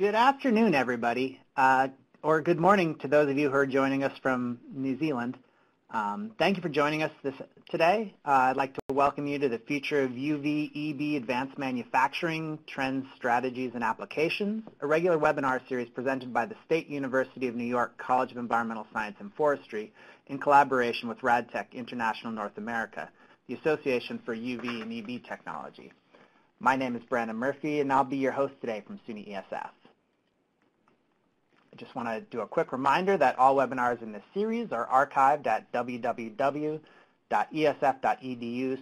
Good afternoon, everybody, uh, or good morning to those of you who are joining us from New Zealand. Um, thank you for joining us this, today. Uh, I'd like to welcome you to the Future of UV, EB Advanced Manufacturing, Trends, Strategies, and Applications, a regular webinar series presented by the State University of New York College of Environmental Science and Forestry in collaboration with RadTech International North America, the Association for UV and EB Technology. My name is Brandon Murphy, and I'll be your host today from SUNY ESF. I just want to do a quick reminder that all webinars in this series are archived at www.esf.edu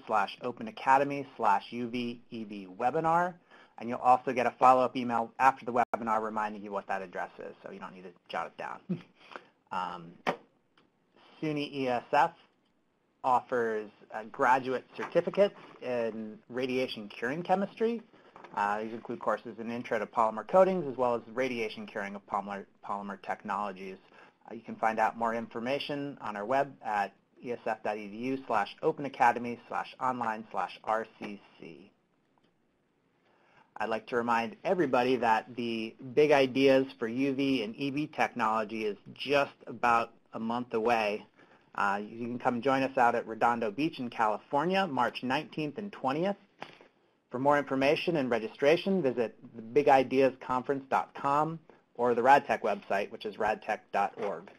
slash openacademy slash UVEB webinar. And you'll also get a follow-up email after the webinar reminding you what that address is, so you don't need to jot it down. um, SUNY ESF offers uh, graduate certificates in radiation curing chemistry, these include courses in Intro to Polymer Coatings as well as Radiation Curing of Polymer, polymer Technologies. Uh, you can find out more information on our web at esf.edu slash openacademy slash online slash RCC. I'd like to remind everybody that the Big Ideas for UV and EB technology is just about a month away. Uh, you can come join us out at Redondo Beach in California, March 19th and 20th. For more information and registration, visit thebigideasconference.com or the RadTech website, which is radtech.org.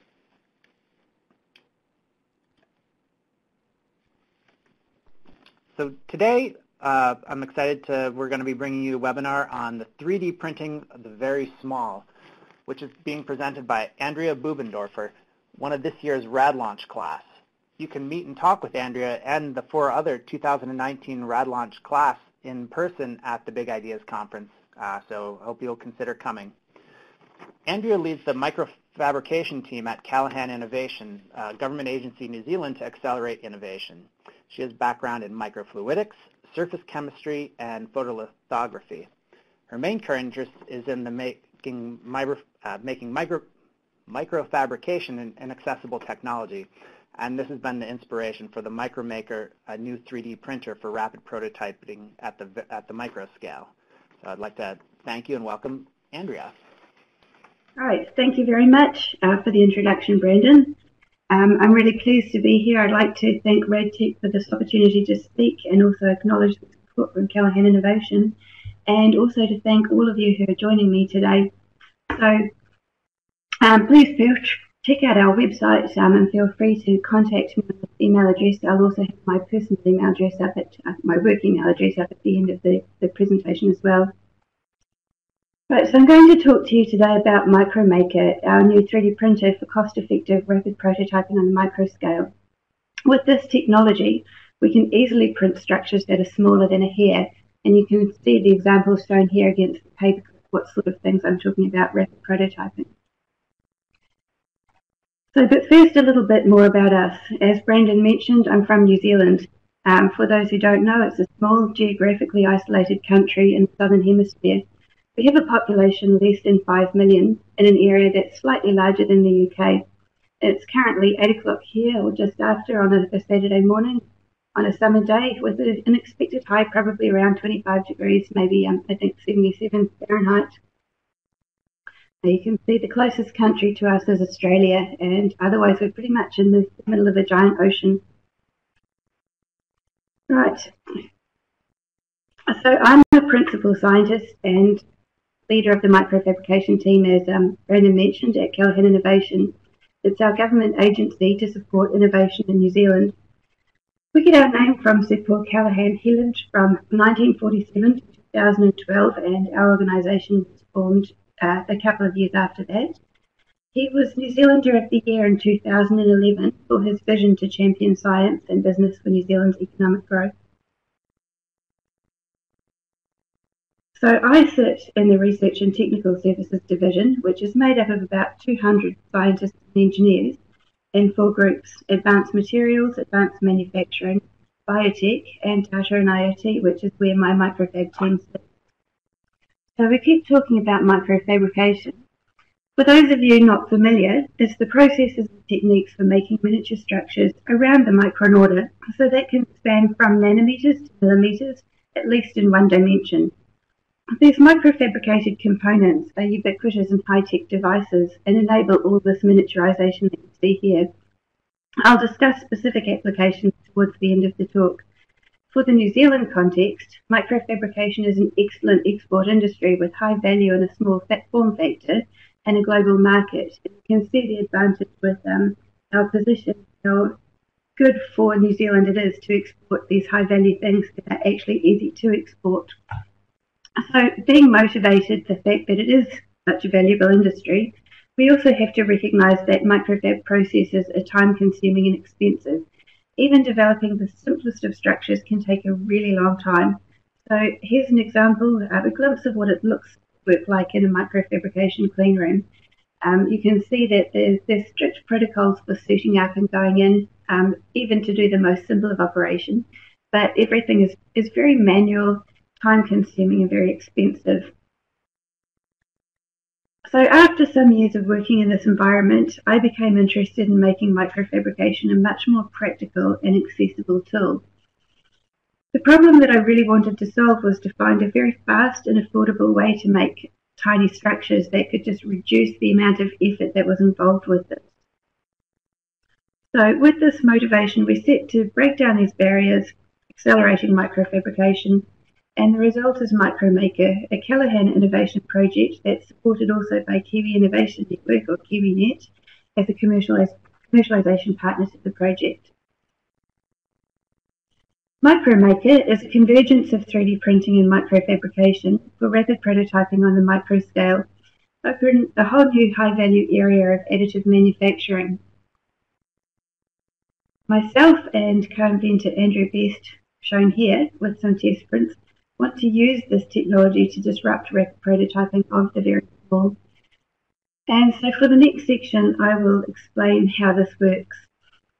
So today, uh, I'm excited to, we're going to be bringing you a webinar on the 3D printing of the very small, which is being presented by Andrea Bubendorfer, one of this year's Rad Launch class. You can meet and talk with Andrea and the four other 2019 Rad Launch class in person at the Big Ideas Conference, uh, so hope you'll consider coming. Andrea leads the microfabrication team at Callaghan Innovation, government agency in New Zealand to accelerate innovation. She has background in microfluidics, surface chemistry, and photolithography. Her main current interest is in the making, uh, making micro, microfabrication and accessible technology and this has been the inspiration for the Micromaker, a new 3D printer for rapid prototyping at the, at the micro scale. So I'd like to thank you and welcome Andrea. All right, thank you very much uh, for the introduction, Brandon. Um, I'm really pleased to be here. I'd like to thank Red RadTech for this opportunity to speak and also acknowledge the support from Callaghan Innovation and also to thank all of you who are joining me today. So um, please feel check out our website um, and feel free to contact me with email address. I'll also have my personal email address up at uh, my work email address up at the end of the, the presentation as well. Right, so I'm going to talk to you today about Micromaker, our new 3D printer for cost-effective rapid prototyping on a micro scale. With this technology, we can easily print structures that are smaller than a hair, and you can see the examples shown here against the paper, what sort of things I'm talking about rapid prototyping. So, but first, a little bit more about us. As Brandon mentioned, I'm from New Zealand. Um, for those who don't know, it's a small, geographically isolated country in the southern hemisphere. We have a population less than 5 million in an area that's slightly larger than the UK. It's currently 8 o'clock here, or just after, on a, a Saturday morning, on a summer day, with an expected high probably around 25 degrees, maybe um, I think 77 Fahrenheit. You can see the closest country to us is Australia, and otherwise we're pretty much in the middle of a giant ocean. Right. So I'm a principal scientist and leader of the microfabrication team, as um, Brandon mentioned, at Callaghan Innovation. It's our government agency to support innovation in New Zealand. We get our name from Sir Paul Callaghan. He lived from 1947 to 2012, and our organisation was formed uh, a couple of years after that. He was New Zealander of the Year in 2011 for his vision to champion science and business for New Zealand's economic growth. So I sit in the Research and Technical Services Division, which is made up of about 200 scientists and engineers in four groups, Advanced Materials, Advanced Manufacturing, Biotech, and Data and IoT, which is where my microfab team sits. So we keep talking about microfabrication. For those of you not familiar, it's the processes and techniques for making miniature structures around the micron order, so that can span from nanometers to millimeters, at least in one dimension. These microfabricated components are ubiquitous in high-tech devices and enable all this miniaturization that you see here. I'll discuss specific applications towards the end of the talk. For the New Zealand context, microfabrication is an excellent export industry with high value and a small form factor and a global market. You can see the advantage with um, our position, how good for New Zealand it is to export these high value things that are actually easy to export. So being motivated, the fact that it is such a valuable industry, we also have to recognise that microfab processes are time consuming and expensive. Even developing the simplest of structures can take a really long time. So here's an example, uh, a glimpse of what it looks like in a microfabrication clean room. Um, you can see that there's, there's, strict protocols for suiting up and going in, um, even to do the most simple of operation. But everything is, is very manual time consuming and very expensive. So after some years of working in this environment, I became interested in making microfabrication a much more practical and accessible tool. The problem that I really wanted to solve was to find a very fast and affordable way to make tiny structures that could just reduce the amount of effort that was involved with it. So with this motivation, we set to break down these barriers, accelerating microfabrication, and the result is Micromaker, a Callaghan innovation project that's supported also by Kiwi Innovation Network or KiwiNet as a commercialisation partner to the project. Micromaker is a convergence of 3D printing and microfabrication for rapid prototyping on the micro scale, opening a whole new high value area of additive manufacturing. Myself and co-inventor Andrew Best, shown here with some test prints, want to use this technology to disrupt rapid prototyping of the very small. And so for the next section, I will explain how this works.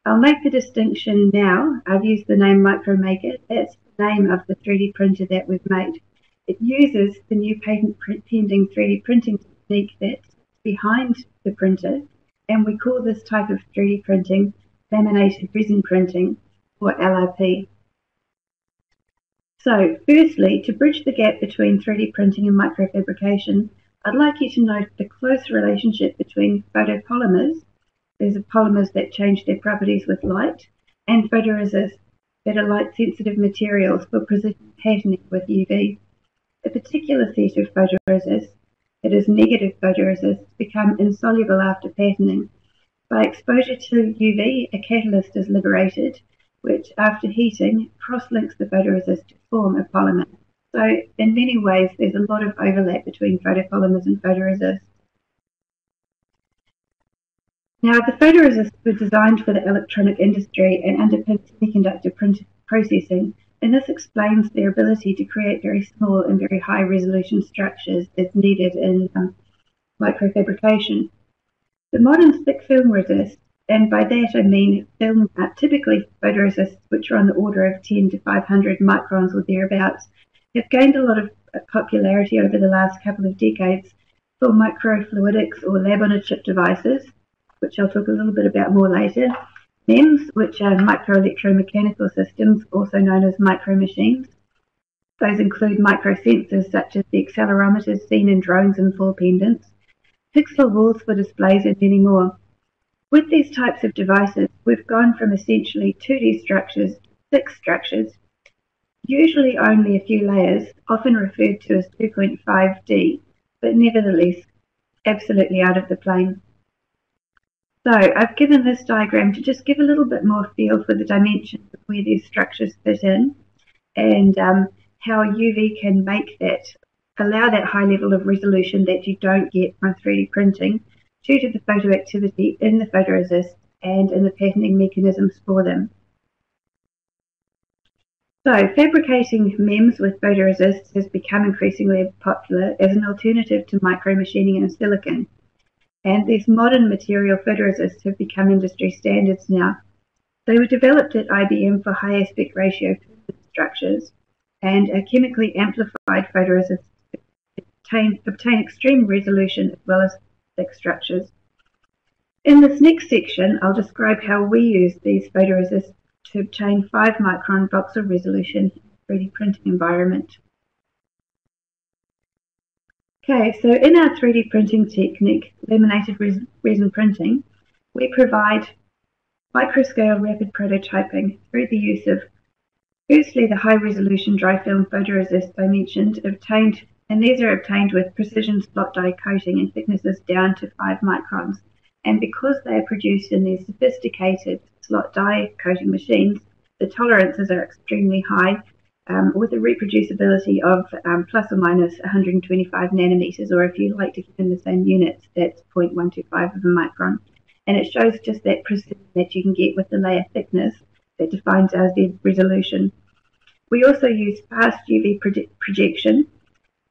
I'll make the distinction now. I've used the name Micromaker. That's the name of the 3D printer that we've made. It uses the new patent pending 3D printing technique that's behind the printer, and we call this type of 3D printing laminated resin printing, or LRP. So, firstly, to bridge the gap between 3D printing and microfabrication, I'd like you to note the close relationship between photopolymers, these are polymers that change their properties with light, and photoresists that are light sensitive materials for precision patterning with UV. A particular set of photoresists, that is negative photoresists, become insoluble after patterning. By exposure to UV, a catalyst is liberated which after heating cross-links the photoresist to form a polymer. So in many ways, there's a lot of overlap between photopolymers and photoresists. Now, the photoresists were designed for the electronic industry and underpin semiconductor print processing, and this explains their ability to create very small and very high resolution structures as needed in um, microfabrication. The modern thick film resist and by that I mean film uh, typically photoresists, which are on the order of 10 to 500 microns or thereabouts, have gained a lot of uh, popularity over the last couple of decades for microfluidics or lab on a chip devices, which I'll talk a little bit about more later. MEMS, which are microelectromechanical systems, also known as micro machines. Those include microsensors such as the accelerometers seen in drones and fall pendants, pixel walls for displays, and many more. With these types of devices, we've gone from essentially 2D structures six structures, usually only a few layers, often referred to as 2.5D, but nevertheless absolutely out of the plane. So I've given this diagram to just give a little bit more feel for the dimensions of where these structures fit in and um, how UV can make that, allow that high level of resolution that you don't get from 3D printing due to the photoactivity in the photoresist and in the patterning mechanisms for them. So, fabricating MEMS with photoresists has become increasingly popular as an alternative to micromachining in silicon. And these modern material photoresists have become industry standards now. They were developed at IBM for high aspect ratio structures and are chemically amplified photoresists obtain, obtain extreme resolution as well as structures. In this next section, I'll describe how we use these photoresists to obtain 5 micron voxel resolution 3D printing environment. Okay, so in our 3D printing technique, laminated resin printing, we provide microscale rapid prototyping through the use of firstly the high resolution dry film photoresist I mentioned obtained and these are obtained with precision slot die coating and thicknesses down to 5 microns. And because they are produced in these sophisticated slot die coating machines, the tolerances are extremely high um, with a reproducibility of um, plus or minus 125 nanometers, or if you like to keep in the same units, that's 0.125 of a micron. And it shows just that precision that you can get with the layer thickness that defines our Z resolution. We also use fast UV proje projection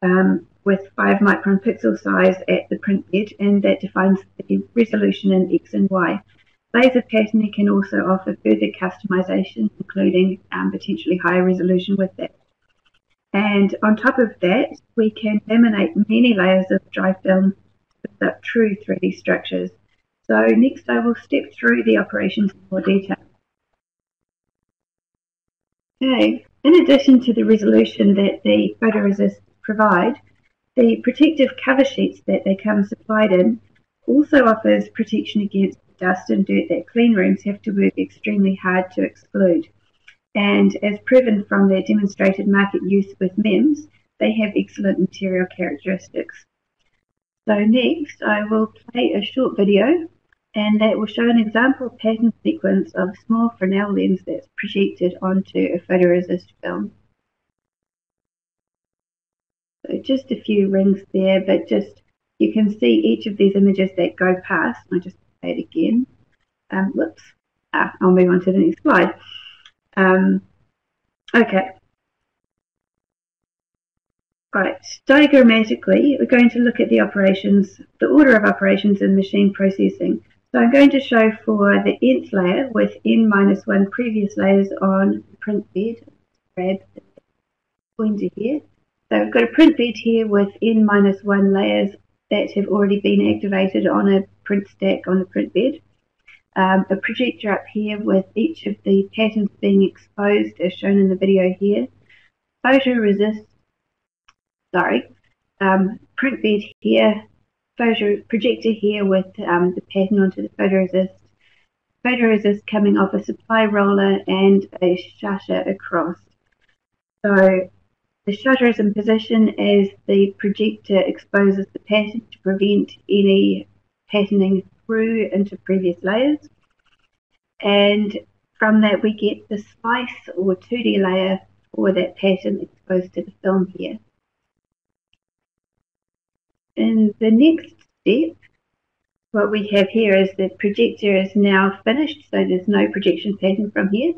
um, with 5 micron pixel size at the print bed, and that defines the resolution in X and Y. Laser patterning can also offer further customization, including um, potentially higher resolution with that. And on top of that, we can laminate many layers of dry film with true 3D structures. So next I will step through the operations in more detail. Okay, in addition to the resolution that the photoresist provide, the protective cover sheets that they come supplied in also offers protection against dust and dirt that clean rooms have to work extremely hard to exclude. And as proven from their demonstrated market use with MEMS, they have excellent material characteristics. So next I will play a short video and that will show an example pattern sequence of small Fresnel lens that's projected onto a photoresist film. Just a few rings there, but just you can see each of these images that go past. I just say it again. Um, whoops. Ah, I'll move on to the next slide. Um, okay. Right, diagrammatically, we're going to look at the operations, the order of operations in machine processing. So I'm going to show for the nth layer with n minus 1 previous layers on the print bed. Grab the pointer here. So we've got a print bed here with n minus 1 layers that have already been activated on a print stack on the print bed. Um, a projector up here with each of the patterns being exposed as shown in the video here. Photoresist, sorry, um, print bed here, photo projector here with um, the pattern onto the photoresist, photoresist coming off a supply roller and a shutter across. So the shutter is in position as the projector exposes the pattern to prevent any patterning through into previous layers. And from that we get the slice or 2D layer for that pattern exposed to the film here. In the next step, what we have here is the projector is now finished, so there's no projection pattern from here.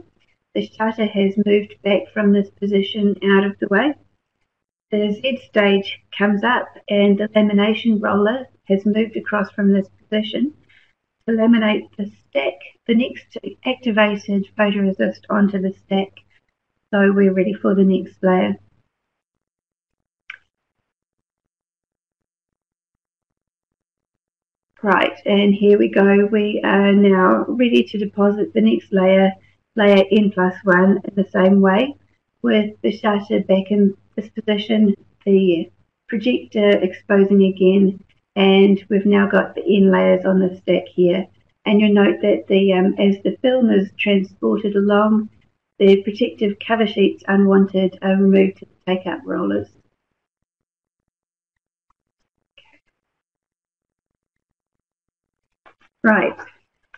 The shutter has moved back from this position out of the way. The Z stage comes up and the lamination roller has moved across from this position to laminate the stack, the next activated photoresist onto the stack. So we're ready for the next layer. Right, and here we go. We are now ready to deposit the next layer, layer N plus 1, in the same way, with the shutter back in this position, the projector exposing again, and we've now got the N layers on the stack here. And you'll note that the um, as the film is transported along, the protective cover sheets unwanted are removed to the take-up rollers. Right,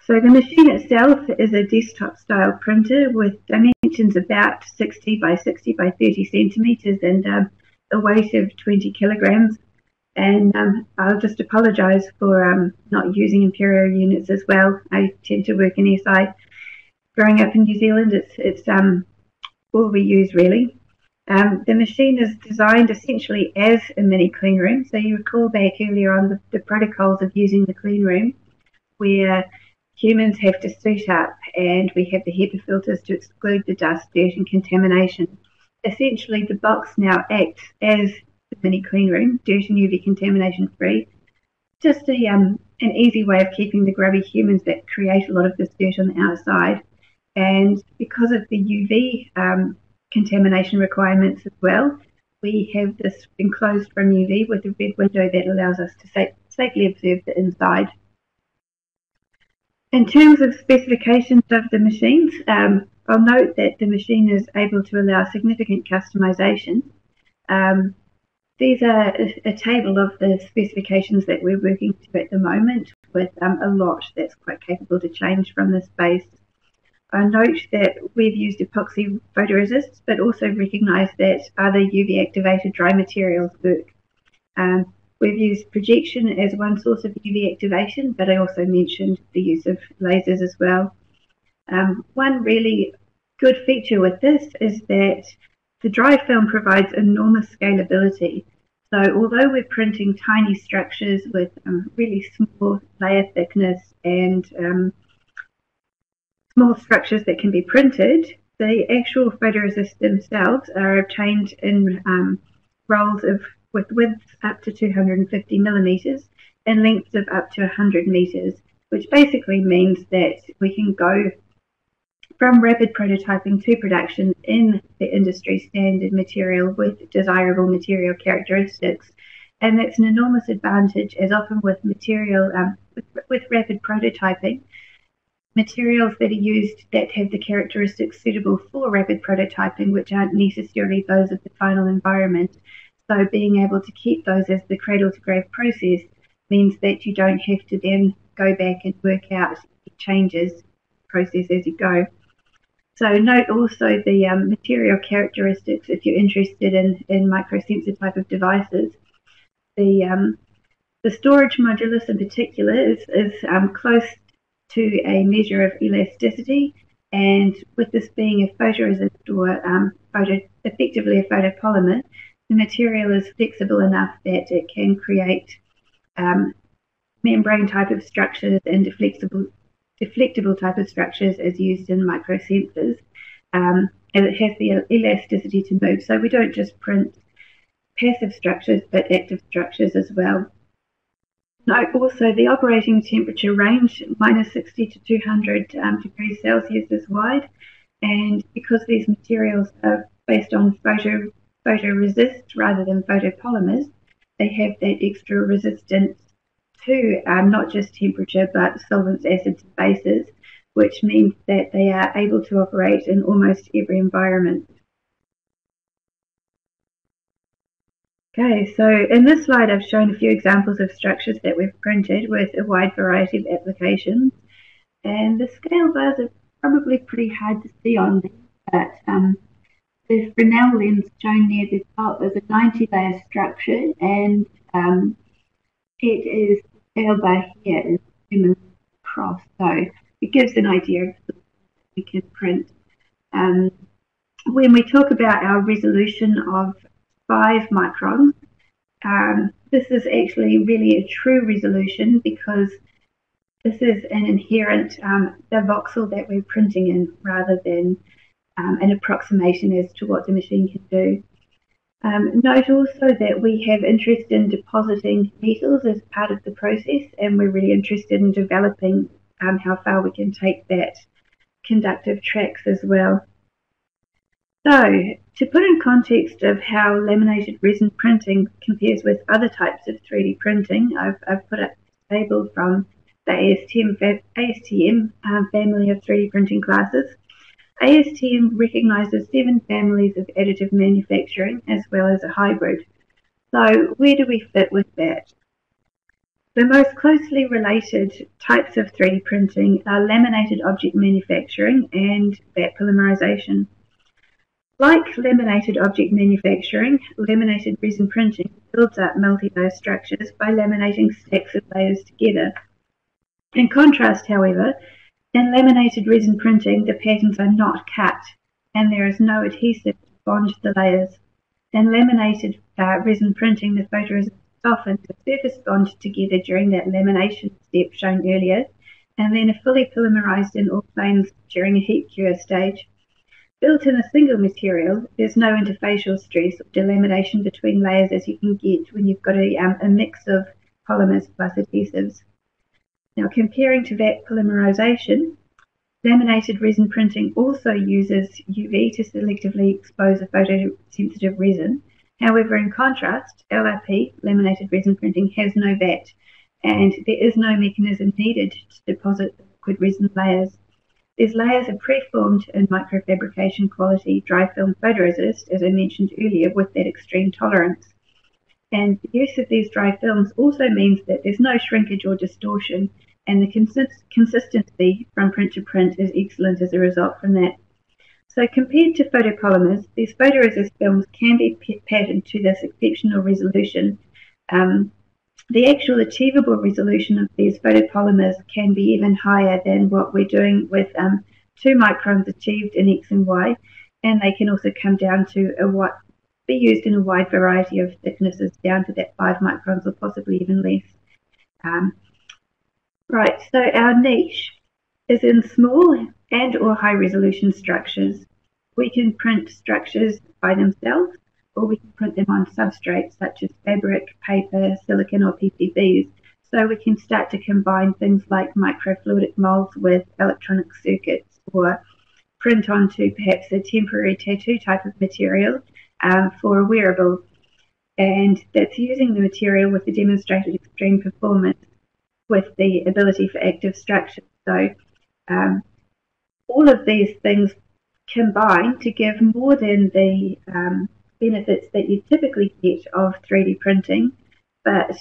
so the machine itself is a desktop style printer with dimensions about 60 by 60 by 30 centimetres and um, a weight of 20 kilograms. And um, I'll just apologise for um, not using imperial units as well. I tend to work in SI. Growing up in New Zealand, it's, it's um, all we use really. Um, the machine is designed essentially as a mini clean room. So you recall back earlier on the, the protocols of using the clean room where humans have to suit up and we have the HEPA filters to exclude the dust, dirt and contamination. Essentially, the box now acts as the mini clean room, dirt and UV contamination free. Just a, um, an easy way of keeping the grubby humans that create a lot of this dirt on the outside. And because of the UV um, contamination requirements as well, we have this enclosed from UV with a red window that allows us to sa safely observe the inside. In terms of specifications of the machines, um, I'll note that the machine is able to allow significant customization. Um, these are a, table of the specifications that we're working to at the moment with um, a lot that's quite capable to change from this base. I note that we've used epoxy photoresists, but also recognise that other UV activated dry materials work. Um, we've used projection as one source of UV activation, but I also mentioned the use of lasers as well. Um, one really good feature with this is that the dry film provides enormous scalability. So although we're printing tiny structures with um, really small layer thickness and um, small structures that can be printed, the actual photoresists themselves are obtained in um, rolls of with widths up to 250 millimeters and lengths of up to 100 meters, which basically means that we can go from rapid prototyping to production in the industry standard material with desirable material characteristics. And that's an enormous advantage, as often with material um, with, with rapid prototyping, materials that are used that have the characteristics suitable for rapid prototyping, which aren't necessarily those of the final environment. So being able to keep those as the cradle to grave process means that you don't have to then go back and work out changes process as you go. So note also the um, material characteristics if you're interested in, in microsensor type of devices. The um, the storage modulus in particular is, is um, close to a measure of elasticity. And with this being a photoresist or um, photo, effectively a photopolymer, the material is flexible enough that it can create um, membrane type of structures and deflectable, type of structures as used in microsensors. Um, and it has the elasticity to move. So we don't just print passive structures, but active structures as well. Note also the operating temperature range, minus 60 to 200 um, degrees Celsius is wide. And because these materials are based on photo, photoresist rather than photopolymers, they have that extra resistance to um, not just temperature but solvents, acids, and bases, which means that they are able to operate in almost every environment. Okay, so in this slide I've shown a few examples of structures that we've printed with a wide variety of applications. And the scale bars are probably pretty hard to see on this, but um, the Fresnel lens shown near the top is a 90 layer structure and um, it is scale bar here is across. So it gives an idea of the we can print. Um, when we talk about our resolution of 5 microns. Um, this is actually really a true resolution because this is an inherent um, the voxel that we're printing in rather than um, an approximation as to what the machine can do. Um, note also that we have interest in depositing metals as part of the process and we're really interested in developing um, how far we can take that conductive tracks as well. So, to put in context of how laminated resin printing compares with other types of 3D printing, I've, I've put a table from the ASTM, ASTM um, family of 3D printing classes. ASTM recognises seven families of additive manufacturing as well as a hybrid. So, where do we fit with that? The most closely related types of 3D printing are laminated object manufacturing and vat polymerization. Like laminated object manufacturing, laminated resin printing builds up multi-layer structures by laminating stacks of layers together. In contrast, however, in laminated resin printing, the patterns are not cut and there is no adhesive to bond the layers. In laminated uh, resin printing, the photoresist softens the surface bond together during that lamination step shown earlier, and then are fully polymerized in all planes during a heat cure stage. Built in a single material, there's no interfacial stress or delamination between layers as you can get when you've got a, um, a mix of polymers plus adhesives. Now, comparing to vat polymerization, laminated resin printing also uses UV to selectively expose a photosensitive resin. However, in contrast, LRP, laminated resin printing, has no VAT, and there is no mechanism needed to deposit liquid resin layers. These layers are preformed in microfabrication quality dry film photoresist, as I mentioned earlier, with that extreme tolerance. And the use of these dry films also means that there's no shrinkage or distortion, and the consist- consistency from print to print is excellent as a result from that. So compared to photopolymers, these photoresist films can be patterned to this exceptional resolution. Um, the actual achievable resolution of these photopolymers can be even higher than what we're doing with um, two microns achieved in X and Y, and they can also come down to a what be used in a wide variety of thicknesses down to that five microns or possibly even less. Um, right, so our niche is in small and or high resolution structures. We can print structures by themselves or we can print them on substrates such as fabric, paper, silicon or PCBs. So we can start to combine things like microfluidic molds with electronic circuits or print onto perhaps a temporary tattoo type of material um, for a wearable. And that's using the material with the demonstrated extreme performance with the ability for active structure. So um, all of these things combine to give more than the um, benefits that you typically get of 3D printing, but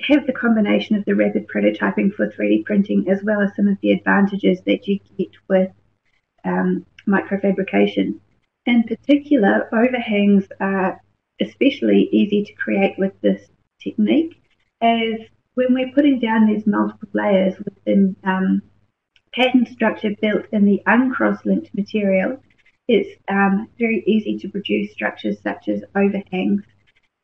have the combination of the rapid prototyping for 3D printing as well as some of the advantages that you get with um, microfabrication. In particular, overhangs are especially easy to create with this technique as when we're putting down these multiple layers with the um, pattern structure built in the uncross-linked material, it's um, very easy to produce structures such as overhangs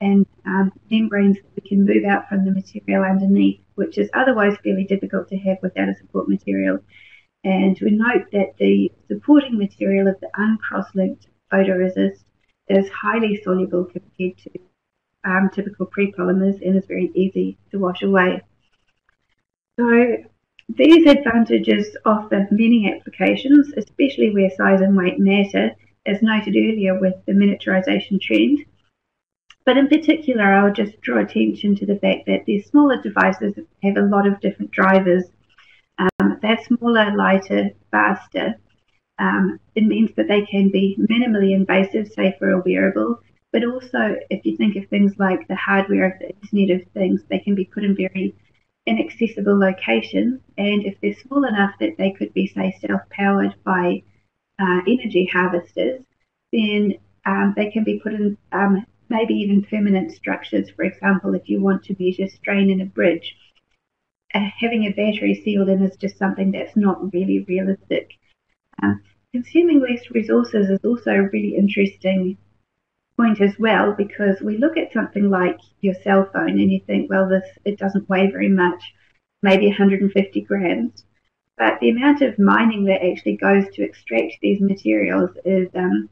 and um, membranes that we can move out from the material underneath, which is otherwise fairly difficult to have without a support material. And we note that the supporting material of the uncross-linked photoresist is highly soluble compared to um, typical prepolymers and is very easy to wash away. So these advantages offer many applications, especially where size and weight matter, as noted earlier with the miniaturization trend. But in particular, I'll just draw attention to the fact that these smaller devices have a lot of different drivers. They're smaller, lighter, faster. Um, it means that they can be minimally invasive, say for a wearable, but also if you think of things like the hardware of the Internet of Things, they can be put in very inaccessible locations, and if they're small enough that they could be, say, self-powered by uh, energy harvesters, then um, they can be put in um, maybe even permanent structures. For example, if you want to measure strain in a bridge, having a battery sealed in is just something that's not really realistic. Um, consuming less resources is also a really interesting point as well because we look at something like your cell phone and you think, well, this it doesn't weigh very much, maybe 150 grams, but the amount of mining that actually goes to extract these materials is um,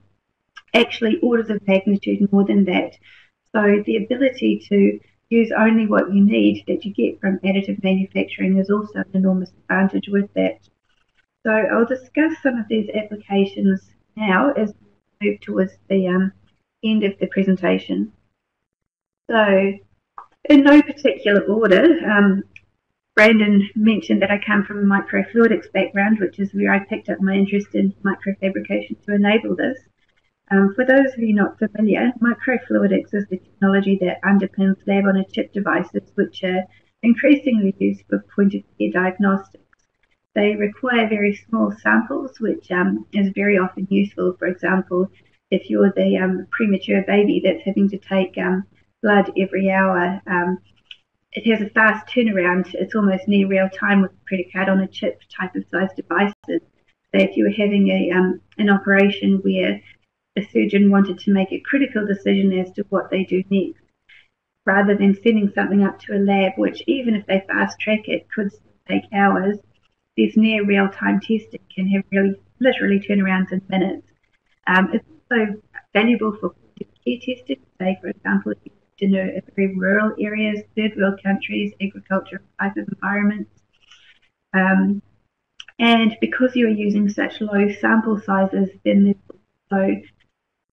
actually orders of magnitude more than that. So the ability to use only what you need that you get from additive manufacturing is also an enormous advantage with that. So I'll discuss some of these applications now as we move towards the um, end of the presentation. So, in no particular order, um, Brandon mentioned that I come from a microfluidics background, which is where I picked up my interest in microfabrication to enable this. Um, for those of you not familiar, microfluidics is the technology that underpins lab-on-a-chip devices, which are increasingly used for point-of-care diagnostics. They require very small samples, which um, is very often useful, for example, if you're the um, premature baby that's having to take um, blood every hour. Um, it has a fast turnaround. It's almost near real time with credit on a chip type of size devices. So if you were having a um, an operation where a surgeon wanted to make a critical decision as to what they do next, rather than sending something up to a lab, which even if they fast track it could take hours, this near real time testing can have really literally turnarounds in minutes. Um, it's also valuable for care testing, say, for example, you to know very rural areas, third world countries, agriculture type of environments. Um, and because you're using such low sample sizes, then there's also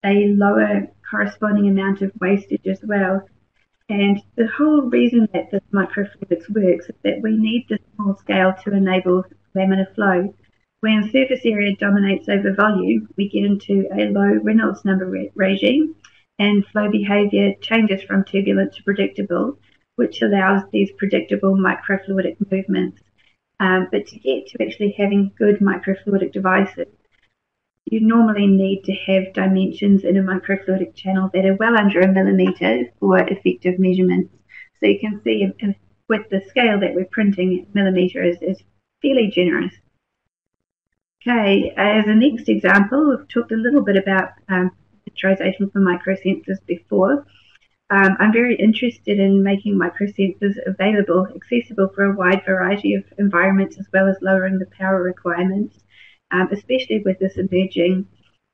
a lower corresponding amount of wastage as well. And the whole reason that this microfluidics works is that we need this small scale to enable laminar flow. When surface area dominates over volume, we get into a low Reynolds number re regime and flow behavior changes from turbulent to predictable, which allows these predictable microfluidic movements. Um, but to get to actually having good microfluidic devices, you normally need to have dimensions in a microfluidic channel that are well under a millimetre for effective measurements. So you can see with the scale that we're printing, millimetre is, is fairly generous. Okay, as a next example, we've talked a little bit about um, miniaturization for microsensors before. Um, I'm very interested in making microsensors available, accessible for a wide variety of environments as well as lowering the power requirements um, especially with this emerging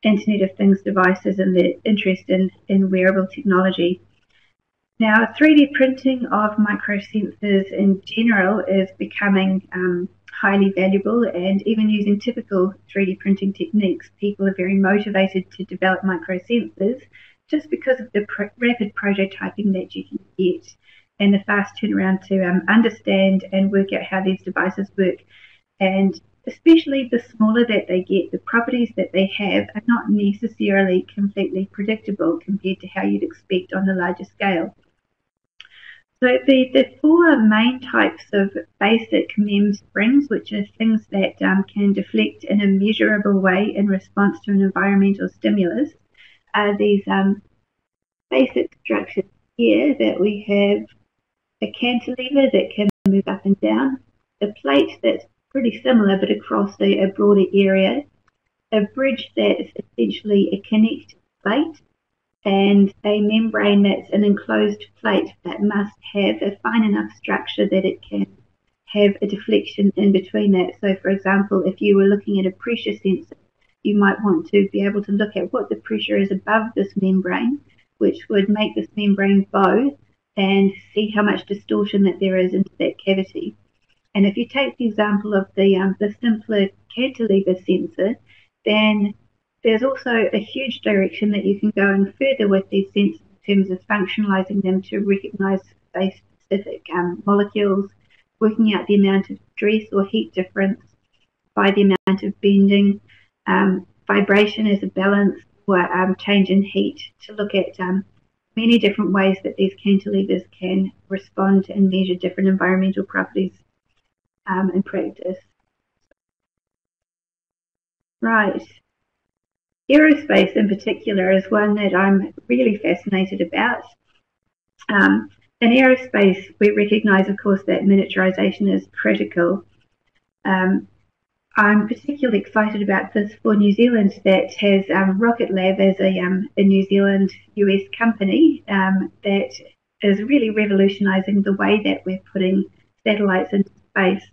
Internet of Things devices and the interest in, in wearable technology. Now, 3D printing of microsensors in general is becoming um, highly valuable, and even using typical 3D printing techniques, people are very motivated to develop microsensors just because of the pr- rapid prototyping that you can get and the fast turnaround to um, understand and work out how these devices work. And especially the smaller that they get, the properties that they have are not necessarily completely predictable compared to how you'd expect on a larger scale. So the, the four main types of basic MEM springs, which are things that um, can deflect in a measurable way in response to an environmental stimulus, are these um, basic structures here that we have a cantilever that can move up and down, a plate that's pretty similar but across a, a broader area. A bridge that's essentially a connect plate and a membrane that's an enclosed plate that must have a fine enough structure that it can have a deflection in between that. So, for example, if you were looking at a pressure sensor, you might want to be able to look at what the pressure is above this membrane, which would make this membrane bow and see how much distortion that there is into that cavity. And if you take the example of the, um, the simpler cantilever sensor, then there's also a huge direction that you can go in further with these sensors in terms of functionalizing them to recognize specific um, molecules, working out the amount of stress or heat difference by the amount of bending, um, vibration as a balance, or um, change in heat to look at um, many different ways that these cantilevers can respond and measure different environmental properties um, practice. Right. Aerospace in particular is one that I'm really fascinated about. Um, in aerospace, we recognise, of course, that miniaturisation is critical. Um, I'm particularly excited about this for New Zealand that has um, Rocket Lab as a, um, a New Zealand US company um, that is really revolutionising the way that we're putting satellites into space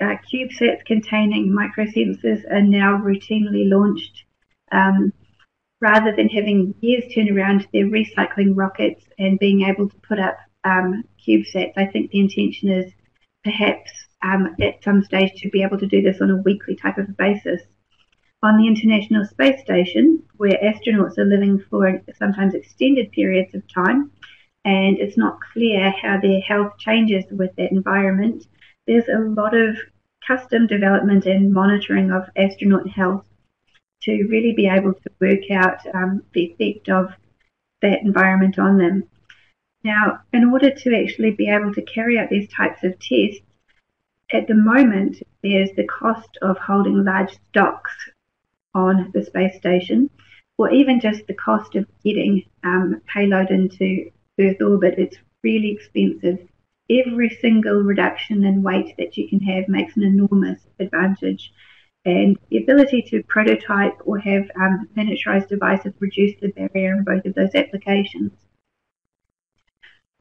uh, CubeSats containing microsensors are now routinely launched. Um, rather than having years turnaround, they're recycling rockets and being able to put up um, CubeSats. I think the intention is perhaps um, at some stage to be able to do this on a weekly type of basis. On the International Space Station, where astronauts are living for sometimes extended periods of time, and it's not clear how their health changes with that environment, there's a lot of custom development and monitoring of astronaut health to really be able to work out um, the effect of that environment on them. Now, in order to actually be able to carry out these types of tests, at the moment, there's the cost of holding large stocks on the space station, or even just the cost of getting um, payload into Earth orbit. It's really expensive every single reduction in weight that you can have makes an enormous advantage. And the ability to prototype or have um, miniaturized devices reduce the barrier in both of those applications.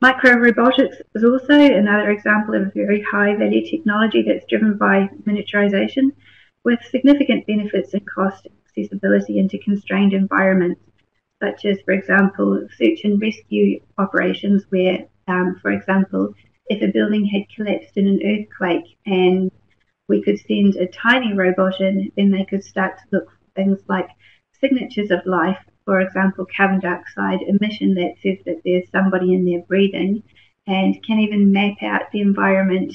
Micro robotics is also another example of a very high value technology that's driven by miniaturization with significant benefits in cost accessibility into constrained environments, such as, for example, search and rescue operations where, um, for example, if a building had collapsed in an earthquake and we could send a tiny robot in, then they could start to look for things like signatures of life for example, carbon dioxide emission that says that there's somebody in there breathing and can even map out the environment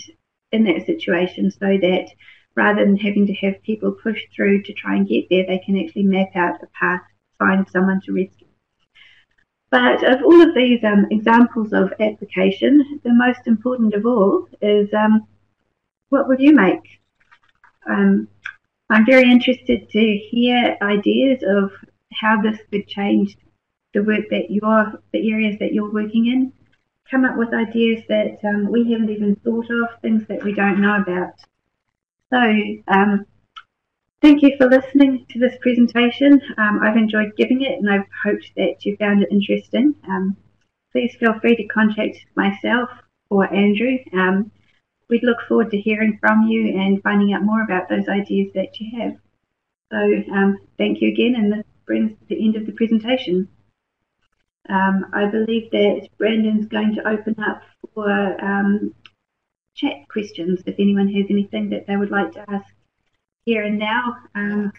in that situation so that rather than having to have people push through to try and get there, they can actually map out a path, find someone to rescue. But of all of these um, examples of application, the most important of all is um, what would you make? Um, I'm very interested to hear ideas of how this could change the work that you're, the areas that you're working in. Come up with ideas that um, we haven't even thought of, things that we don't know about. So, um, thank you for listening to this presentation. Um, I've enjoyed giving it and I've hoped that you found it interesting. Um, please feel free to contact myself or Andrew. Um, we'd look forward to hearing from you and finding out more about those ideas that you have. So um, thank you again, and this brings the end of the presentation. Um, I believe that Brandon's going to open up for um, chat questions if anyone has anything that they would like to ask here and now. Um,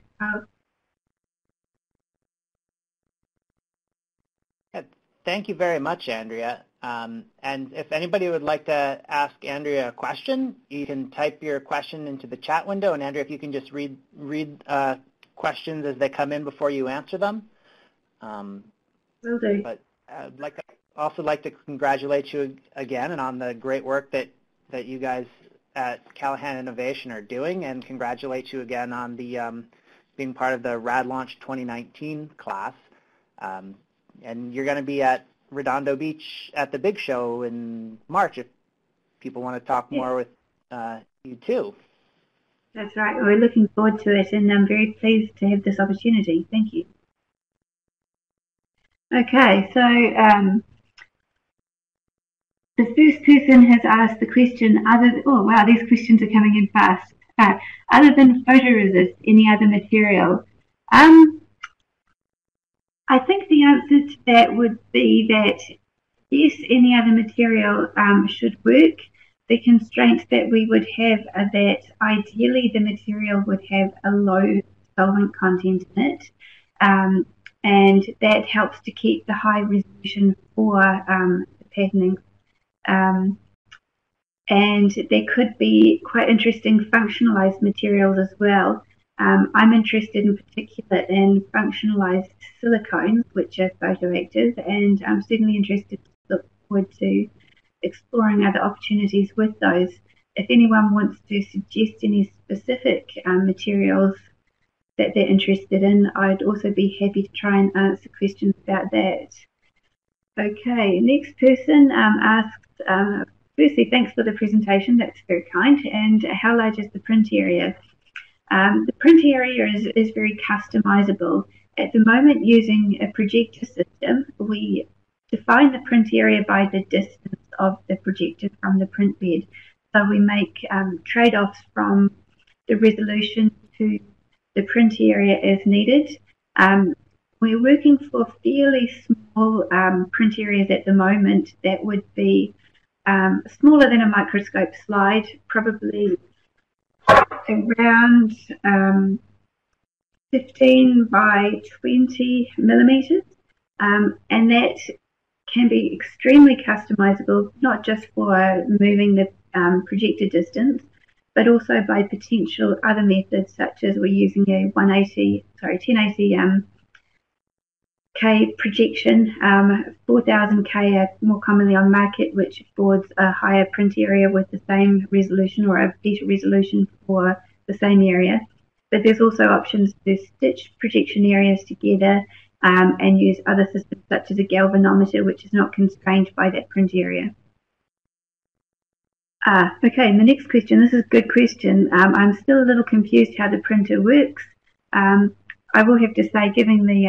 Thank you very much, Andrea. Um, and if anybody would like to ask Andrea a question, you can type your question into the chat window. And Andrea, if you can just read read uh, questions as they come in before you answer them. Um, Will do. But I'd like to also like to congratulate you again and on the great work that that you guys at Callaghan Innovation are doing, and congratulate you again on the um, being part of the Rad Launch 2019 class. Um, and you're going to be at Redondo Beach at the big show in March if people want to talk more with uh, you too. That's right. We're looking forward to it, and I'm very pleased to have this opportunity. Thank you. Okay, so um, the first person has asked the question, other oh wow, these questions are coming in fast. Uh, other than photoresist, any other material? Um, I think the answer to that would be that yes, any other material um, should work. The constraints that we would have are that ideally the material would have a low solvent content in it, um, and that helps to keep the high resolution for um, patterning. Um, and there could be quite interesting functionalized materials as well. Um, I'm interested in particular in functionalized silicones, which are photoactive, and I'm certainly interested to look forward to exploring other opportunities with those. If anyone wants to suggest any specific um, materials that they're interested in, I'd also be happy to try and answer questions about that. Okay, next person um, asks, um, firstly, thanks for the presentation, that's very kind, and how large is the print area? Um, the print area is, is very customizable. At the moment, using a projector system, we define the print area by the distance of the projector from the print bed. So we make um, trade-offs from the resolution to the print area as needed. Um, we're working for fairly small um, print areas at the moment that would be um, smaller than a microscope slide, probably around um, 15 by 20 millimeters, um, and that can be extremely customizable, not just for moving the um, projector distance, but also by potential other methods such as we're using a 180, sorry, 1080 um, K projection, um, 4000K are more commonly on market, which affords a higher print area with the same resolution or a better resolution for the same area. But there's also options to stitch projection areas together um, and use other systems such as a galvanometer, which is not constrained by that print area. Ah, okay, and the next question, this is a good question. Um, I'm still a little confused how the printer works. Um, I will have to say, given the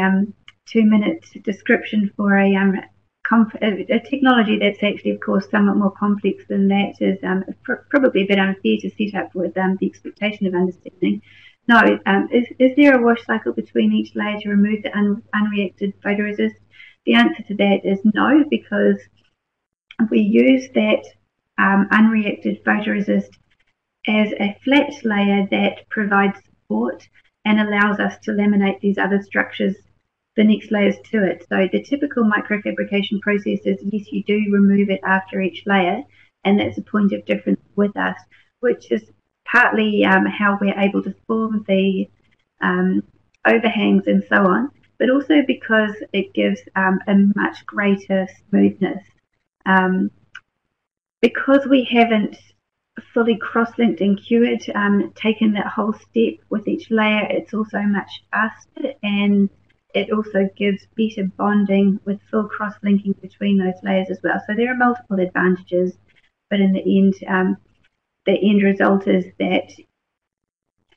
um, two-minute description for a, um, a, technology that's actually, of course, somewhat more complex than that is um, pr probably a bit unfair to set up with um, the expectation of understanding. No, um, is, is there a wash cycle between each layer to remove the un unreacted photoresist? The answer to that is no, because we use that um, unreacted photoresist as a flat layer that provides support and allows us to laminate these other structures the next layers to it. So the typical microfabrication process is yes, you do remove it after each layer, and that's a point of difference with us, which is partly um, how we're able to form the um, overhangs and so on, but also because it gives um, a much greater smoothness. Um, because we haven't fully cross-linked and cured, um, taken that whole step with each layer, it's also much faster and it also gives better bonding with full cross-linking between those layers as well. So there are multiple advantages, but in the end, um, the end result is that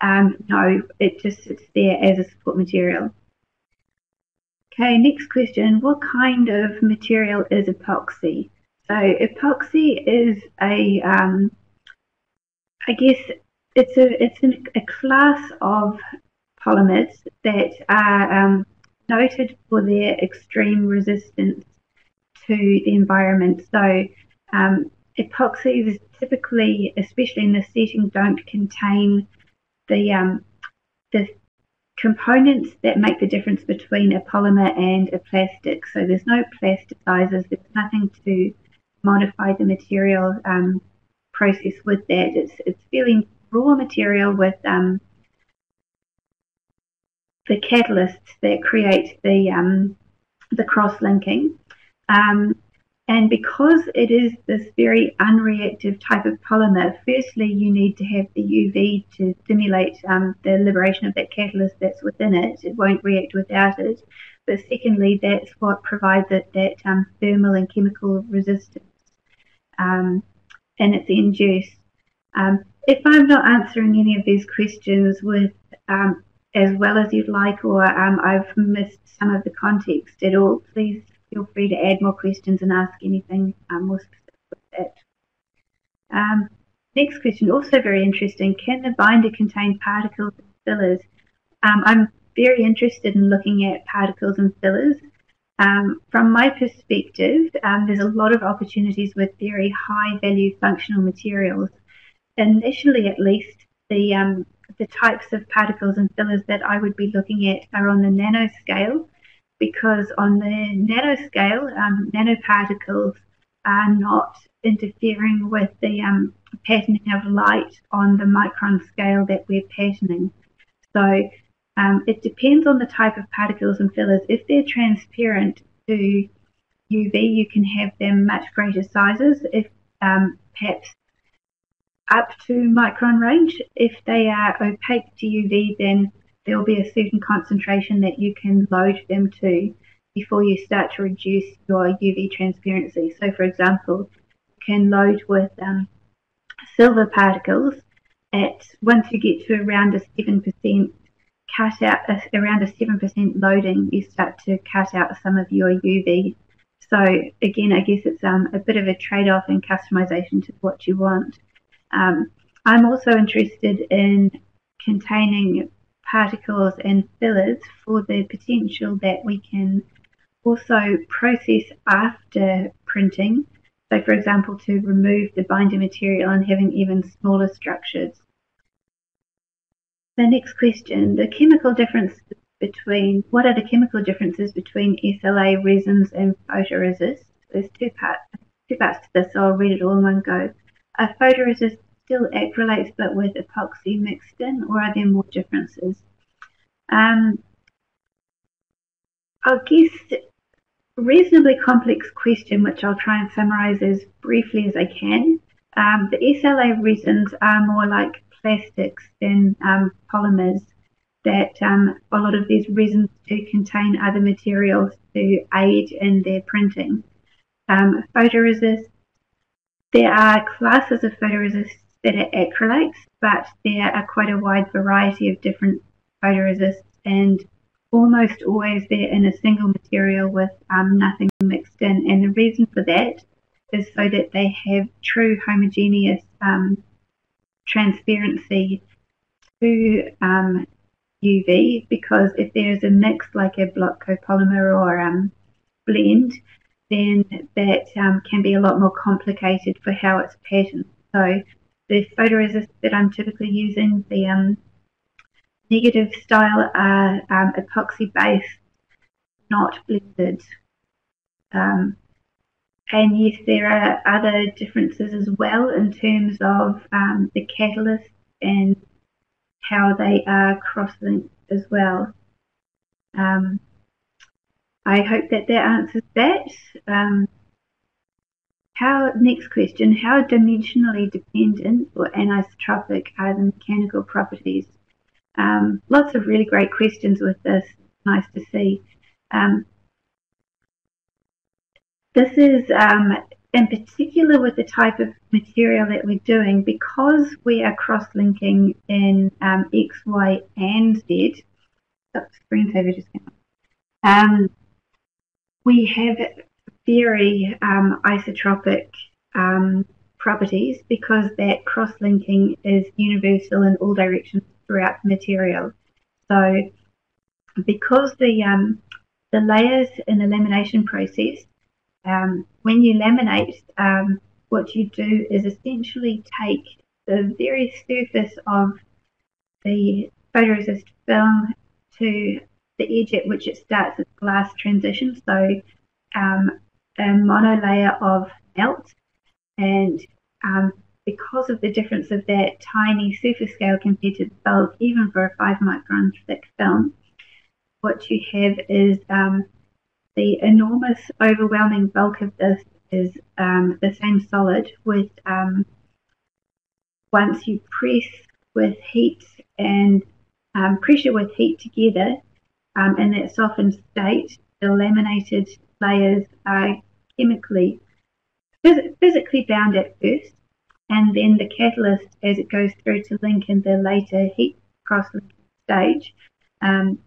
um, no, it just sits there as a support material. Okay, next question. What kind of material is epoxy? So epoxy is a, um, I guess it's a it's an, a class of polymers that are um, noted for their extreme resistance to the environment. So um, epoxies typically, especially in this setting, don't contain the um, the components that make the difference between a polymer and a plastic. So there's no plasticizers. There's nothing to modify the material um, process with that. It's it's fairly raw material with um, the catalysts that create the um, the cross linking. Um, and because it is this very unreactive type of polymer, firstly, you need to have the UV to stimulate um, the liberation of that catalyst that's within it. It won't react without it. But secondly, that's what provides it that um, thermal and chemical resistance um, and its end use. Um, if I'm not answering any of these questions with um, as well as you'd like, or um, I've missed some of the context at all, please feel free to add more questions and ask anything um, more specific with that. Um, next question, also very interesting. Can the binder contain particles and fillers? Um, I'm very interested in looking at particles and fillers. Um, from my perspective, um, there's a lot of opportunities with very high value functional materials. Initially, at least, the the types of particles and fillers that I would be looking at are on the nanoscale because on the nanoscale, um, nanoparticles are not interfering with the um, patterning of light on the micron scale that we're patterning. So um, it depends on the type of particles and fillers. If they're transparent to UV, you can have them much greater sizes. If um, perhaps up to micron range. If they are opaque to UV, then there'll be a certain concentration that you can load them to before you start to reduce your UV transparency. So, for example, you can load with um, silver particles at once you get to around a 7% cut out around a 7% loading, you start to cut out some of your UV. So again, I guess it's um, a bit of a trade-off in customization to what you want. Um, I'm also interested in containing particles and fillers for the potential that we can also process after printing. So, for example, to remove the binder material and having even smaller structures. The next question, the chemical difference between, what are the chemical differences between SLA resins and photoresist? There's two parts, two parts to this, so I'll read it all in one go. Are photoresist still acrylates but with epoxy mixed in, or are there more differences? Um, I guess reasonably complex question, which I'll try and summarize as briefly as I can. Um, the SLA resins are more like plastics than um, polymers that um, a lot of these resins do contain other materials to aid in their printing. Um, photoresist, there are classes of photoresists that are acrylates, but there are quite a wide variety of different photoresists and almost always they're in a single material with um, nothing mixed in. And the reason for that is so that they have true homogeneous um, transparency to um, UV because if there's a mix like a block copolymer or um, blend, then that um, can be a lot more complicated for how it's patterned. So the photoresist that I'm typically using, the um, negative style are um, epoxy based not blended. Um, and yes, there are other differences as well in terms of um, the catalyst and how they are cross-linked as well. Um, I hope that that answers that. Um, how next question: How dimensionally dependent or anisotropic are the mechanical properties? Um, lots of really great questions with this. Nice to see. Um, this is um, in particular with the type of material that we're doing because we are cross-linking in um, X, Y, and Z. Oh, screensaver just came up. Um, we have very um, isotropic um, properties because that cross-linking is universal in all directions throughout the material. So because the um, the layers in the lamination process, um, when you laminate, um, what you do is essentially take the very surface of the photoresist film to the edge at which it starts its glass transition. So um, a monolayer of melt, and um, because of the difference of that tiny surface scale compared to the bulk, even for a five micron thick film, what you have is um, the enormous, overwhelming bulk of this is um, the same solid with um, once you press with heat and um, pressure with heat together um, in that softened state, the laminated layers are chemically, phys- physically bound at first, and then the catalyst, as it goes through to link in the later heat cross stage, um,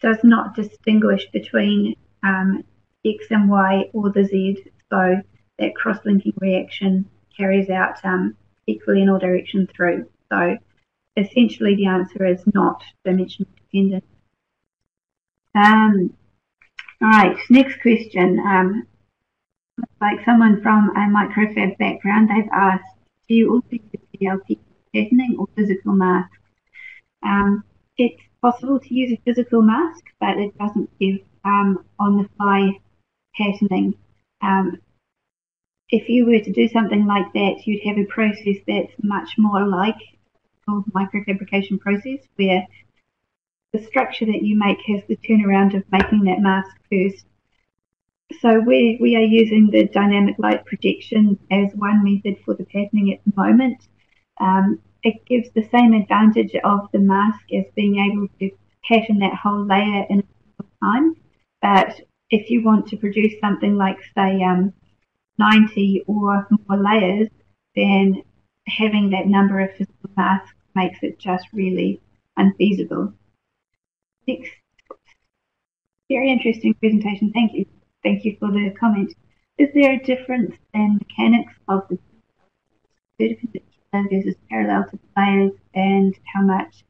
does not distinguish between um, X and Y or the Z. So that cross-linking reaction carries out um, equally in all directions through. So essentially the answer is not dimension dependent. Um, all right, next question. Um, like someone from a microfab background, they've asked, do you also use PLP patterning or physical masks? Um, it's possible to use a physical mask, but it doesn't give um, on-the-fly patterning. Um, if you were to do something like that, you'd have a process that's much more like microfabrication process, where the structure that you make has the turnaround of making that mask first. So we, we are using the dynamic light projection as one method for the patterning at the moment. Um, it gives the same advantage of the mask as being able to pattern that whole layer in time. But if you want to produce something like, say, um, 90 or more layers, then having that number of physical masks makes it just really unfeasible. Next. Very interesting presentation. Thank you. Thank you for the comment. Is there a difference in mechanics of the versus parallel to the layers and how much?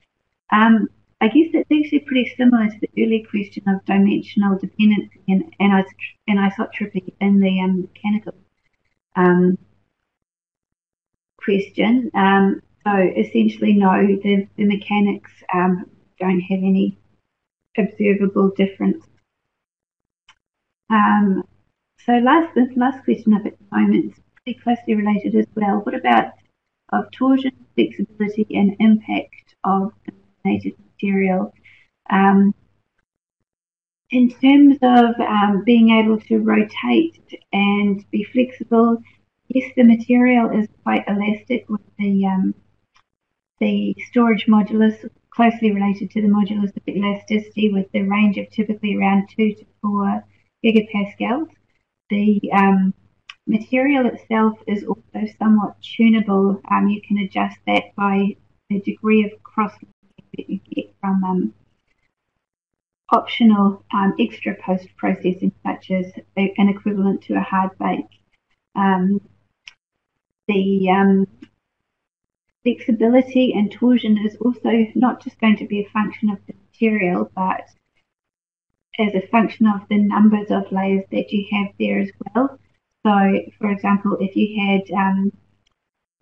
Um, I guess it's actually pretty similar to the earlier question of dimensional dependency and anisotropy in the um, mechanical um, question. Um, so essentially, no, the, the mechanics um, don't have any observable difference. Um, so last, this last question up at the moment is pretty closely related as well. What about of torsion, flexibility, and impact of the material. Um, in terms of um, being able to rotate and be flexible, yes, the material is quite elastic with the um, the storage modulus closely related to the modulus of elasticity with the range of typically around 2 to 4 gigapascals. The um, material itself is also somewhat tunable. Um, you can adjust that by the degree of cross that you get from um, optional um, extra post processing, such as an equivalent to a hard bake. Um, the um, flexibility and torsion is also not just going to be a function of the material, but as a function of the numbers of layers that you have there as well. So, for example, if you had um,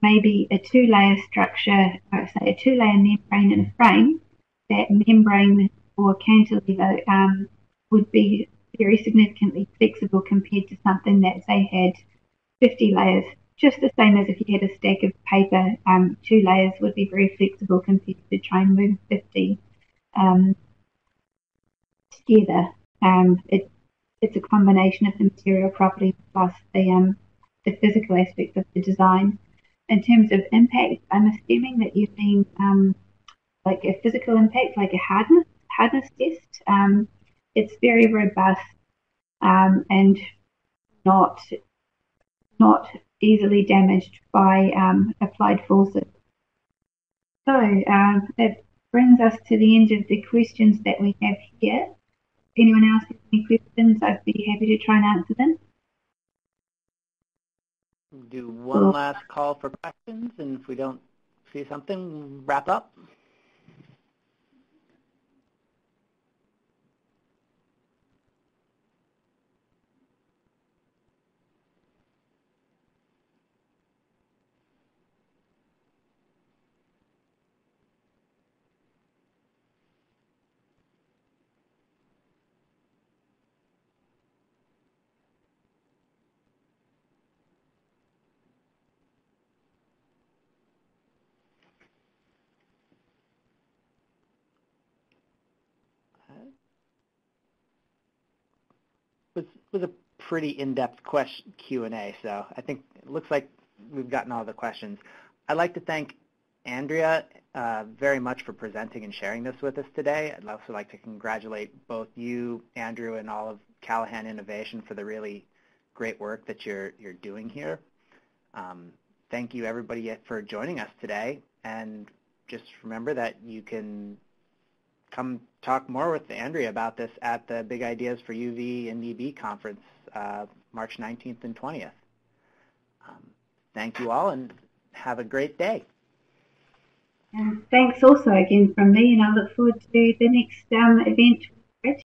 maybe a two-layer structure, or say a two-layer membrane in a frame, that membrane or cantilever um, would be very significantly flexible compared to something that say had 50 layers. Just the same as if you had a stack of paper, um, two layers would be very flexible compared to try and move 50 um, together. Um, it, it's a combination of the material properties plus the, um, the physical aspects of the design. In terms of impact, I'm assuming that you mean um, like a physical impact, like a hardness hardness test. Um, it's very robust and not not easily damaged by um, applied forces. So um, that brings us to the end of the questions that we have here. If anyone else has any questions, I'd be happy to try and answer them. Do one last call for questions, and if we don't see something, wrap up. Was was a pretty in-depth question Q&A, so I think it looks like we've gotten all the questions. I'd like to thank Andrea uh, very much for presenting and sharing this with us today. I'd also like to congratulate both you, Andrew, and all of Callaghan Innovation for the really great work that you're you're doing here. Um, thank you everybody for joining us today, and just remember that you can come talk more with Andrea about this at the Big Ideas for UV and EB conference, uh, March 19th and 20th. Um, thank you all and have a great day. And thanks also again from me, and I look forward to the next um, event